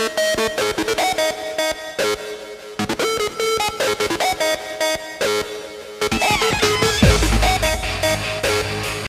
Música